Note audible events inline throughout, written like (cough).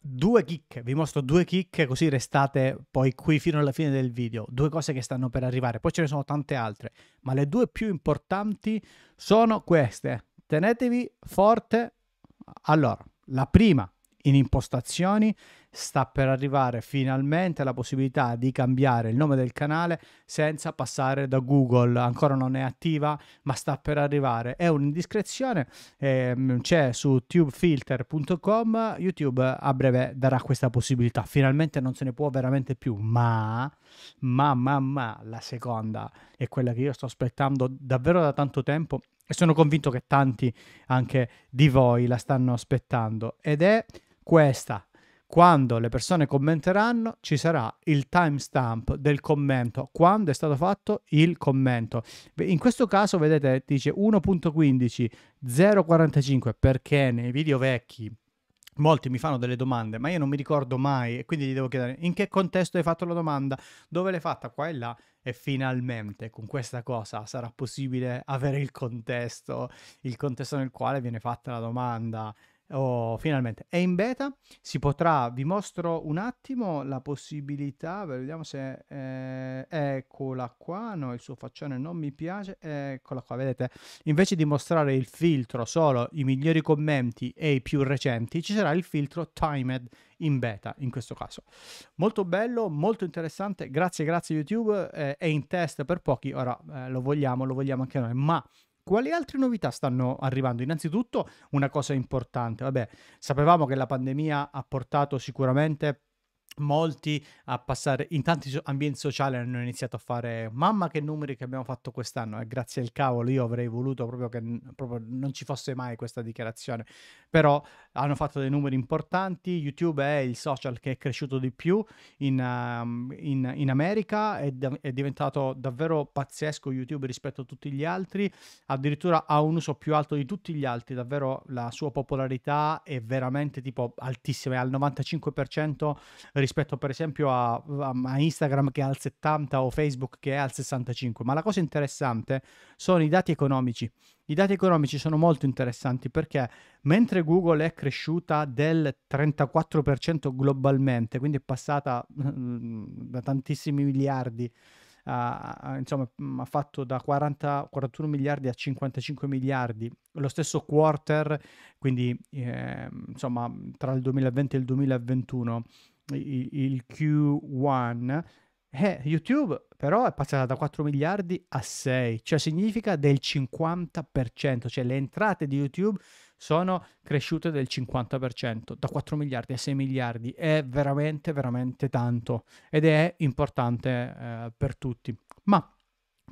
due chicche, vi mostro due chicche così restate poi qui fino alla fine del video, due cose che stanno per arrivare, poi ce ne sono tante altre, ma le due più importanti sono queste. Tenetevi forte. Allora, la prima in impostazioni sta per arrivare finalmente la possibilità di cambiare il nome del canale senza passare da Google. Ancora non è attiva, ma sta per arrivare. È un'indiscrezione, ehm, c'è su tubefilter.com. YouTube a breve darà questa possibilità. Finalmente non se ne può veramente più, ma, ma, ma, ma la seconda è quella che io sto aspettando davvero da tanto tempo e sono convinto che tanti anche di voi la stanno aspettando ed è questa. Quando le persone commenteranno ci sarà il timestamp del commento, quando è stato fatto il commento. In questo caso vedete dice 1.15 0.45 perché nei video vecchi molti mi fanno delle domande, ma io non mi ricordo mai e quindi gli devo chiedere in che contesto hai fatto la domanda, dove l'hai fatta, qua e là. E finalmente con questa cosa sarà possibile avere il contesto, il contesto nel quale viene fatta la domanda Oh, finalmente è in beta, si potrà, vi mostro un attimo la possibilità, vediamo se eh, eccola qua, no il suo faccione non mi piace, eccola qua, vedete, invece di mostrare il filtro solo i migliori commenti e i più recenti, ci sarà il filtro timed in beta in questo caso. Molto bello, molto interessante, grazie grazie YouTube, eh, è in test per pochi, ora eh, lo vogliamo, lo vogliamo anche noi, ma quali altre novità stanno arrivando? Innanzitutto una cosa importante, vabbè, sapevamo che la pandemia ha portato sicuramente molti a passare in tanti ambienti sociali hanno iniziato a fare mamma che numeri che abbiamo fatto quest'anno e eh, grazie al cavolo io avrei voluto proprio che proprio non ci fosse mai questa dichiarazione. Però hanno fatto dei numeri importanti youtube è il social che è cresciuto di più in, um, in, in America è, è, diventato davvero pazzesco youtube rispetto a tutti gli altri addirittura ha un uso più alto di tutti gli altri davvero la sua popolarità è veramente tipo altissima è al 95% rispetto rispetto per esempio a, a, Instagram che è al 70 o Facebook che è al 65. Ma la cosa interessante sono i dati economici. I dati economici sono molto interessanti perché mentre Google è cresciuta del 34% globalmente, quindi è passata mm, da tantissimi miliardi Uh, insomma, ha fatto da 40, 41 miliardi a 55 miliardi. Lo stesso quarter, quindi eh, insomma, tra il 2020 e il 2021 il, il Q1, eh, YouTube però è passata da 4 miliardi a 6, cioè significa del 50%, cioè le entrate di YouTube sono cresciute del 50%, da 4 miliardi a 6 miliardi, è veramente, veramente tanto ed è importante eh, per tutti. Ma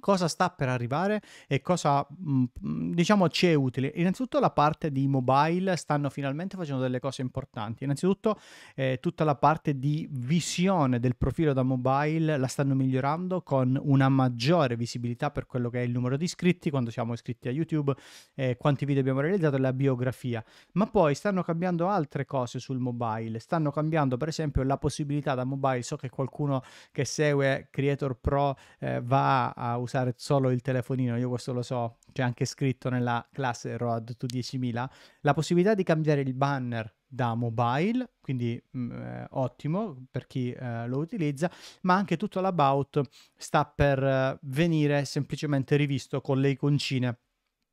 cosa sta per arrivare e cosa mm, mm, diciamo ci è utile. Innanzitutto la parte di mobile stanno finalmente facendo delle cose importanti. Innanzitutto eh, tutta la parte di visione del profilo da mobile la stanno migliorando con una maggiore visibilità per quello che è il numero di iscritti quando siamo iscritti a YouTube, eh, quanti video abbiamo realizzato e la biografia. Ma poi stanno cambiando altre cose sul mobile. Stanno cambiando per esempio la possibilità da mobile. So che qualcuno che segue Creator Pro eh, va a usare solo il telefonino, io questo lo so, c'è anche scritto nella classe Road to 10.000, la possibilità di cambiare il banner da mobile, quindi mh, mm, eh, ottimo per chi eh, lo utilizza, ma anche tutto l'about sta per eh, venire semplicemente rivisto con le iconcine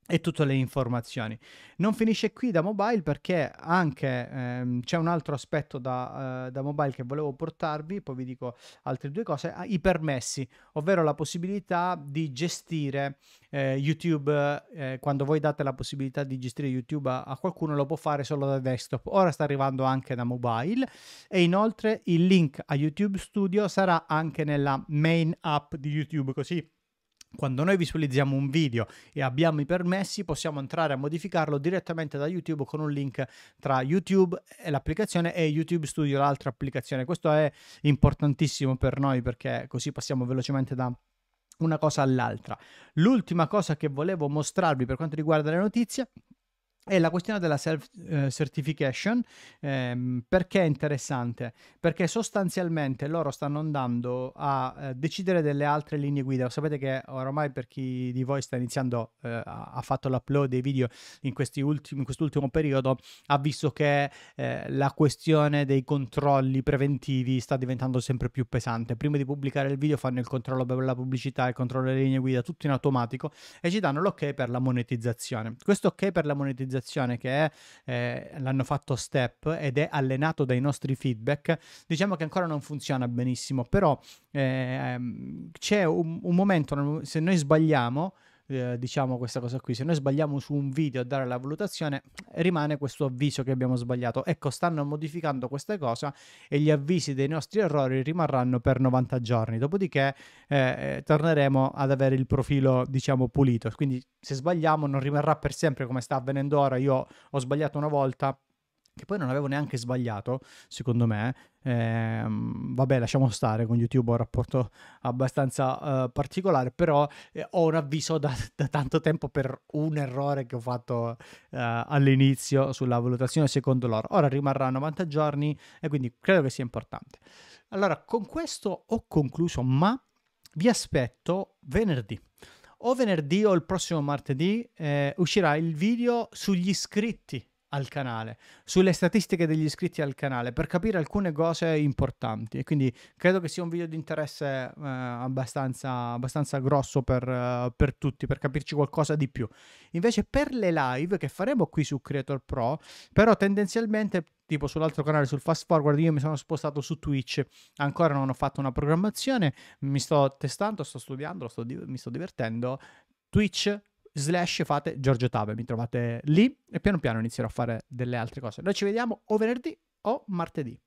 e tutte le informazioni. Non finisce qui da mobile perché anche ehm, c'è un altro aspetto da, eh, da, mobile che volevo portarvi, poi vi dico altre due cose, i permessi, ovvero la possibilità di gestire eh, YouTube, eh, quando voi date la possibilità di gestire YouTube a, a, qualcuno lo può fare solo da desktop, ora sta arrivando anche da mobile e inoltre il link a YouTube Studio sarà anche nella main app di YouTube, così quando noi visualizziamo un video e abbiamo i permessi, possiamo entrare a modificarlo direttamente da YouTube con un link tra YouTube e l'applicazione e YouTube Studio, l'altra applicazione. Questo è importantissimo per noi perché così passiamo velocemente da una cosa all'altra. L'ultima cosa che volevo mostrarvi per quanto riguarda le notizie è la questione della self-certification. Ehm, perché è interessante? Perché sostanzialmente loro stanno andando a eh, decidere delle altre linee guida. Sapete che oramai per chi di voi sta iniziando, eh, ha fatto l'upload dei video in, ultimi, in quest'ultimo periodo, ha visto che eh, la questione dei controlli preventivi sta diventando sempre più pesante. Prima di pubblicare il video fanno il controllo per la pubblicità, il controllo delle linee guida, tutto in automatico e ci danno l'ok per la monetizzazione. Questo ok per la monetizzazione monetizzazione che è, eh, l'hanno fatto Step ed è allenato dai nostri feedback, diciamo che ancora non funziona benissimo, però eh, c'è un, un momento, se noi sbagliamo, eh, diciamo questa cosa qui, se noi sbagliamo su un video a dare la valutazione, rimane questo avviso che abbiamo sbagliato. Ecco, stanno modificando questa cosa e gli avvisi dei nostri errori rimarranno per 90 giorni. Dopodiché eh, eh, torneremo ad avere il profilo, diciamo, pulito. Quindi se sbagliamo non rimarrà per sempre come sta avvenendo ora. Io ho sbagliato una volta, che poi non avevo neanche sbagliato, secondo me. Eh, vabbè, lasciamo stare con YouTube, ho un rapporto abbastanza uh, particolare, però eh, ho un avviso da, (laughs) da, tanto tempo per un errore che ho fatto uh, all'inizio sulla valutazione secondo loro. Ora rimarrà 90 giorni e quindi credo che sia importante. Allora, con questo ho concluso, ma vi aspetto venerdì o venerdì o il prossimo martedì eh, uscirà il video sugli iscritti al canale, sulle statistiche degli iscritti al canale per capire alcune cose importanti. E quindi credo che sia un video di interesse eh, abbastanza, abbastanza, grosso per, uh, per, tutti, per capirci qualcosa di più. Invece per le live che faremo qui su Creator Pro, però tendenzialmente tipo sull'altro canale sul fast forward io mi sono spostato su Twitch. Ancora non ho fatto una programmazione mi sto testando sto studiando sto mi sto divertendo. Twitch slash fate Giorgio Tabe, mi trovate lì e piano piano inizierò a fare delle altre cose. Noi ci vediamo o venerdì o martedì.